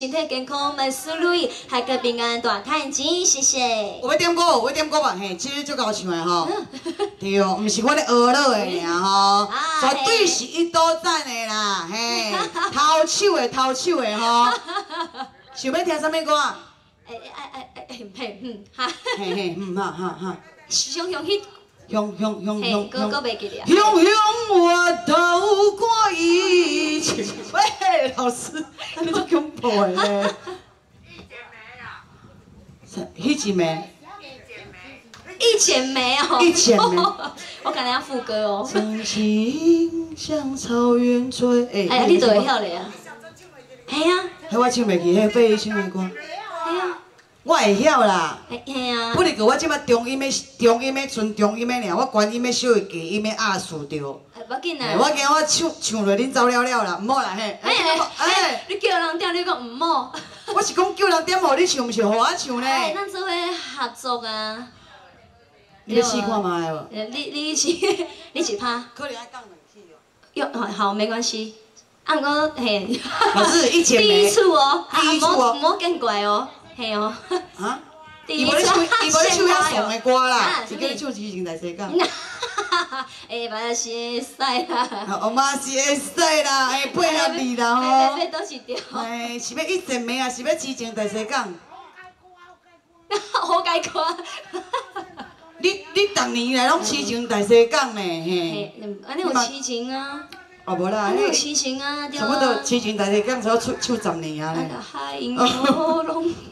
身体健康万事如意，还个平安大赚钱，谢谢。我要点歌，我要点歌吧？嘿，这就够唱的吼。对哦，毋是我咧学乐的尔吼，绝对是一刀赞的啦，嘿，偷手的偷手的吼。想要听啥物歌？哎哎哎哎嘿，嗯哈。嘿嘿，嗯哈哈哈。上上去。向向向向向，向向我渡过一切。喂，老师，你做恐怖的咧？一剪梅一剪梅哦，一剪梅，我可能要副歌哦。曾经像草原追，哎，你都会晓咧啊？嘿啊，嘿我唱袂起，迄费玉清的歌。我会晓啦，不哩个我即摆中音的中音的纯中音的尔，我观音的小的低音的压输着。要紧啦。我惊我唱唱落恁走了了啦，唔好啦嘿。哎哎，你叫人点，你讲唔好。我是讲叫人点，哦你唱，毋是互我唱呢。哎，咱做伙合作啊。你要试看卖无？你你试，你一拍。可能爱降两气哦。哟，好，没关系。啊，我嘿。老师，一千 第一次哦，第一次哦，唔好见怪哦。嘿哦，啊！伊无咧唱，伊无咧唱 遐怂的歌啦，是叫唱痴情大世讲。哎，嘛是会使啦。哦，嘛是会使啦，会配合你啦吼。哎，都是对。哎，是要一剪梅啊，是要痴情大世讲。好解歌。你你逐年来拢痴情大世讲呢？嘿，安尼有痴情啊。哦，无啦，你有痴情啊，差不多痴情大世讲，差不多唱唱十年啊。海银喉咙。你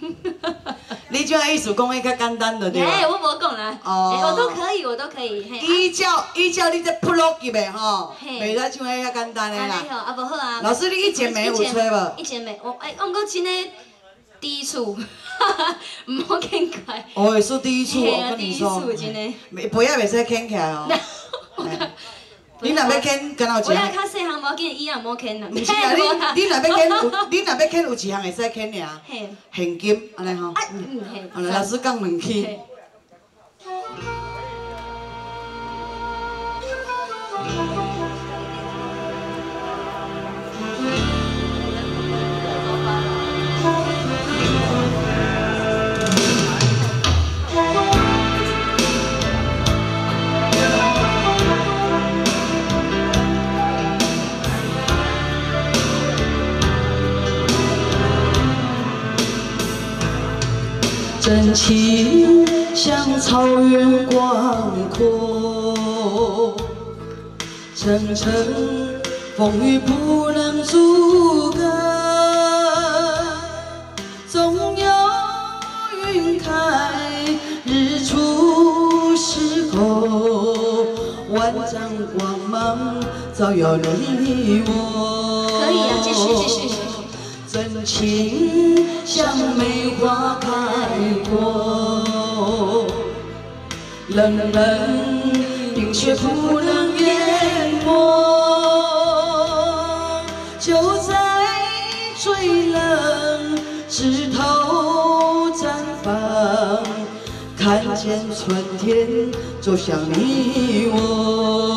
这样意思讲，伊较简单的对吧？哎，我无讲啦，我都可以，我都可以。依照依照你这普罗级的吼，袂使像迄较简单的啦。啊，无好啊。老师，你一剪梅有吹无？一剪梅，我哎，我过真诶第一次，唔好见怪。哦，是第一次，我跟你说。第一次真诶。不要袂使牵起来哦。你若要牵，敢有一项？我要较细项，无紧，伊也无牵啦。毋是啊，你 你若要牵，有你若要牵，有一项会使牵尔。现金，安尼吼。嗯，嘿。老师讲两句。真情像草原广阔，层层风雨不能阻隔，总有云开日出时候，万丈光芒照耀你我。可以啊，继续继续。真情像梅花开过，冷冷冰雪不能淹没。就在最冷枝头绽放，看见春天走向你我。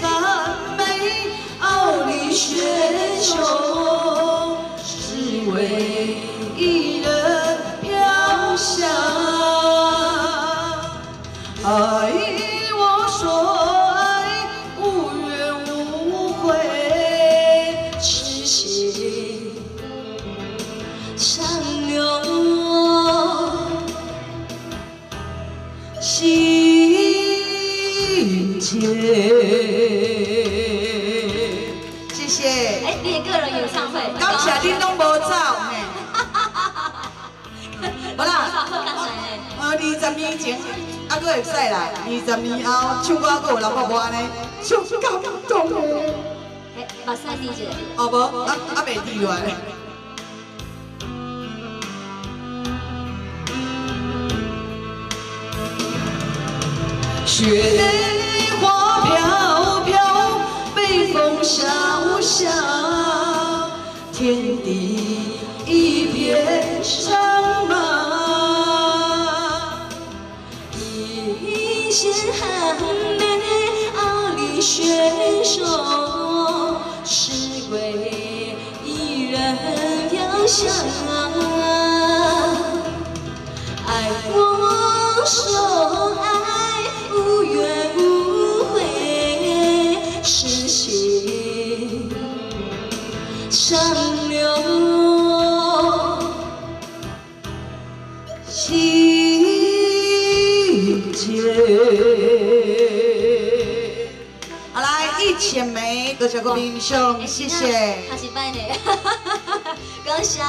防备，傲立雪中，只为一人飘香。爱我说爱，无怨无悔，痴心长流，心。你拢无走。好啦，呃，二十年前还佫会使啦，二十年后唱歌佫有人无安尼，唱感动。哎，马赛弟姐。哦无，啊啊袂滴落来。雪。一线寒梅傲立雪手，时归伊人飘香。爱我说爱无怨无悔，是心长流。多谢各位英 雄，谢。谢。他是拜呢，感谢，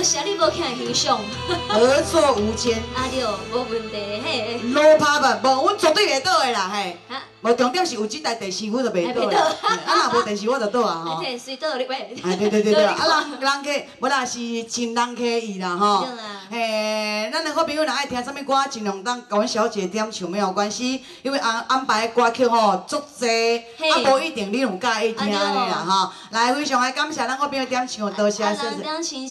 多谢你无看欣赏。合作无间。啊对，无问题嘿。No problem，无，阮绝对会倒的啦嘿。哈，无重点是有即台电视，我就袂倒啦。啊，若无电视我就倒啊吼。电视倒你喂。哎，对对对对，啊人人客，无啦是亲人客意啦吼。对啦。嘿，咱的好朋友若爱听啥物歌，尽量当甲阮小姐点唱没有关系，因为安安排的歌曲吼足济，啊无一定你有介意听的啦吼。来，非常爱感谢咱好朋友点唱，多谢谢谢。